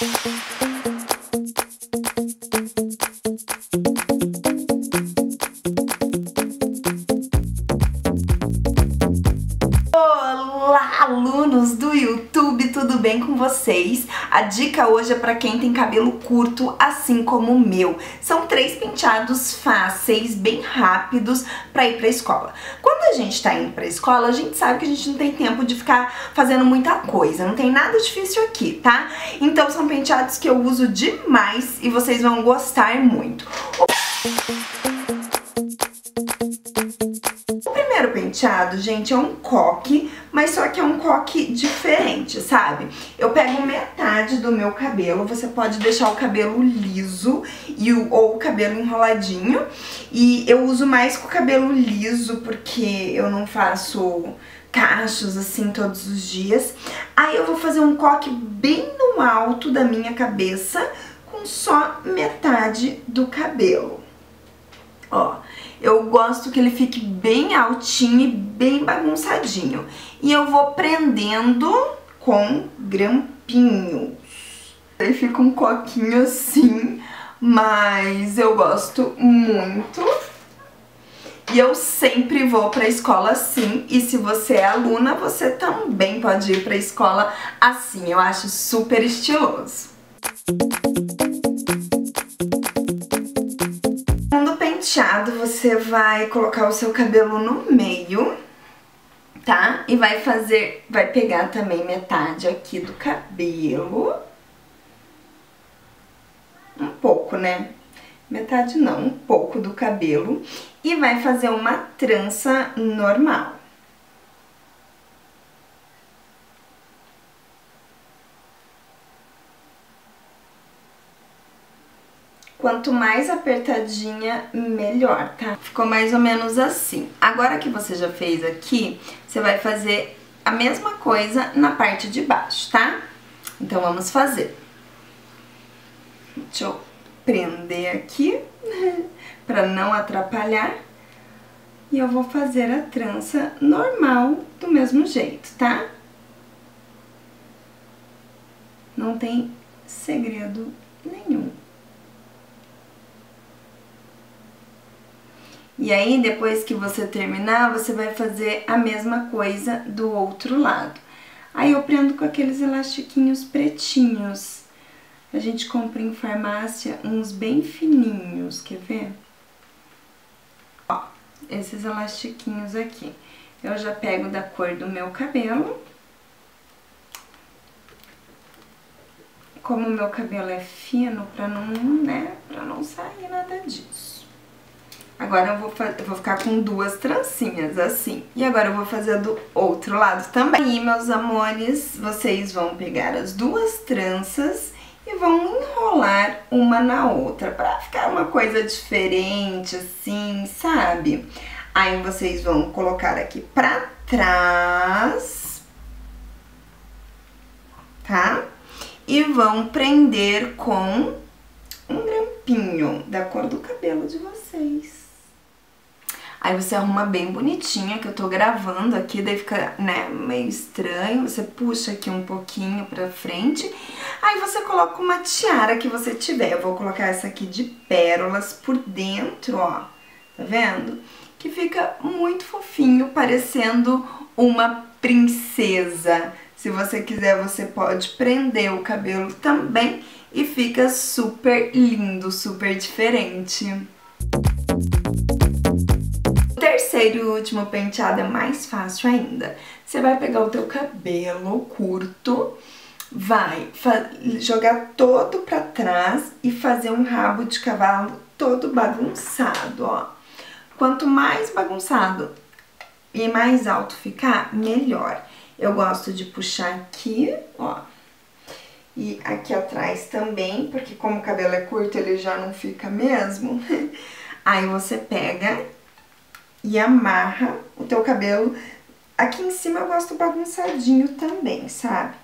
Thank you. Do YouTube, tudo bem com vocês? A dica hoje é para quem tem cabelo curto, assim como o meu. São três penteados fáceis, bem rápidos para ir para escola. Quando a gente está indo para escola, a gente sabe que a gente não tem tempo de ficar fazendo muita coisa, não tem nada difícil aqui, tá? Então são penteados que eu uso demais e vocês vão gostar muito. penteado, gente, é um coque, mas só que é um coque diferente, sabe? Eu pego metade do meu cabelo, você pode deixar o cabelo liso e o, ou o cabelo enroladinho. E eu uso mais com o cabelo liso, porque eu não faço cachos assim todos os dias. Aí eu vou fazer um coque bem no alto da minha cabeça, com só metade do cabelo. Ó, eu gosto que ele fique bem altinho e bem bagunçadinho. E eu vou prendendo com grampinhos. Aí fica um coquinho assim, mas eu gosto muito. E eu sempre vou pra escola assim, e se você é aluna, você também pode ir pra escola assim. Eu acho super estiloso. Penteado, você vai colocar o seu cabelo no meio, tá? E vai fazer, vai pegar também metade aqui do cabelo. Um pouco, né? Metade não, um pouco do cabelo. E vai fazer uma trança normal. Quanto mais apertadinha, melhor, tá? Ficou mais ou menos assim. Agora que você já fez aqui, você vai fazer a mesma coisa na parte de baixo, tá? Então, vamos fazer. Deixa eu prender aqui, pra não atrapalhar. E eu vou fazer a trança normal, do mesmo jeito, tá? Não tem segredo nenhum. E aí, depois que você terminar, você vai fazer a mesma coisa do outro lado. Aí eu prendo com aqueles elastiquinhos pretinhos. A gente compra em farmácia uns bem fininhos, quer ver? Ó, esses elastiquinhos aqui. Eu já pego da cor do meu cabelo. Como o meu cabelo é fino, pra não, né, pra não sair nada disso. Agora eu vou, eu vou ficar com duas trancinhas, assim. E agora eu vou fazer do outro lado também. E, meus amores, vocês vão pegar as duas tranças e vão enrolar uma na outra, pra ficar uma coisa diferente, assim, sabe? Aí vocês vão colocar aqui pra trás, tá? E vão prender com um grampinho da cor do cabelo de vocês. Aí você arruma bem bonitinha, que eu tô gravando aqui, daí fica, né, meio estranho. Você puxa aqui um pouquinho pra frente. Aí você coloca uma tiara que você tiver. Eu vou colocar essa aqui de pérolas por dentro, ó. Tá vendo? Que fica muito fofinho, parecendo uma princesa. Se você quiser, você pode prender o cabelo também e fica super lindo, super diferente terceiro e último penteado é mais fácil ainda. Você vai pegar o teu cabelo curto, vai jogar todo pra trás e fazer um rabo de cavalo todo bagunçado, ó. Quanto mais bagunçado e mais alto ficar, melhor. Eu gosto de puxar aqui, ó. E aqui atrás também, porque como o cabelo é curto, ele já não fica mesmo. Aí você pega e amarra o teu cabelo. Aqui em cima eu gosto bagunçadinho também, sabe?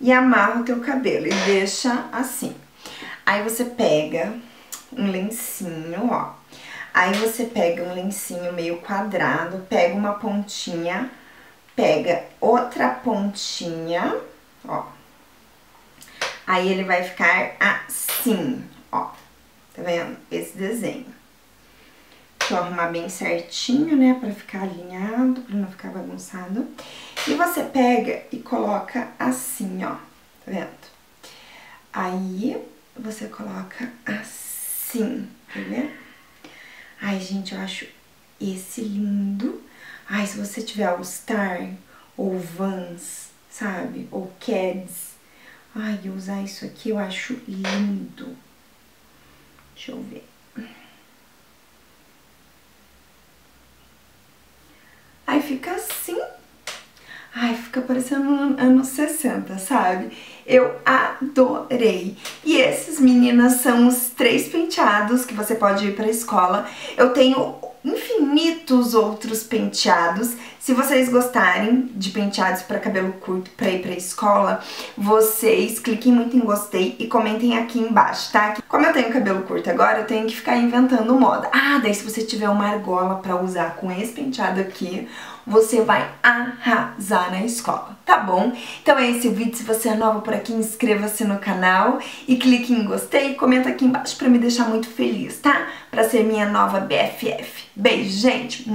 E amarra o teu cabelo e deixa assim. Aí você pega um lencinho, ó. Aí você pega um lencinho meio quadrado, pega uma pontinha, pega outra pontinha, ó. Aí ele vai ficar assim, ó. Tá vendo? Esse desenho. Deixa eu arrumar bem certinho, né? Pra ficar alinhado, pra não ficar bagunçado. E você pega e coloca assim, ó. Tá vendo? Aí, você coloca assim, vendo? Ai, gente, eu acho esse lindo. Ai, se você tiver All Star ou Vans, sabe? Ou Keds. Ai, usar isso aqui eu acho lindo. Deixa eu ver. Aí fica assim. Ai, fica parecendo anos 60, sabe? Eu adorei. E esses, meninas, são os três penteados que você pode ir pra escola. Eu tenho infinitos outros penteados. Se vocês gostarem de penteados para cabelo curto para ir para escola, vocês cliquem muito em gostei e comentem aqui embaixo, tá? Como eu tenho cabelo curto agora, eu tenho que ficar inventando moda. Ah, daí se você tiver uma argola para usar com esse penteado aqui, você vai arrasar na escola, tá bom? Então é esse o vídeo, se você é nova por aqui, inscreva-se no canal e clique em gostei e comenta aqui embaixo pra me deixar muito feliz, tá? Pra ser minha nova BFF. Beijo, gente!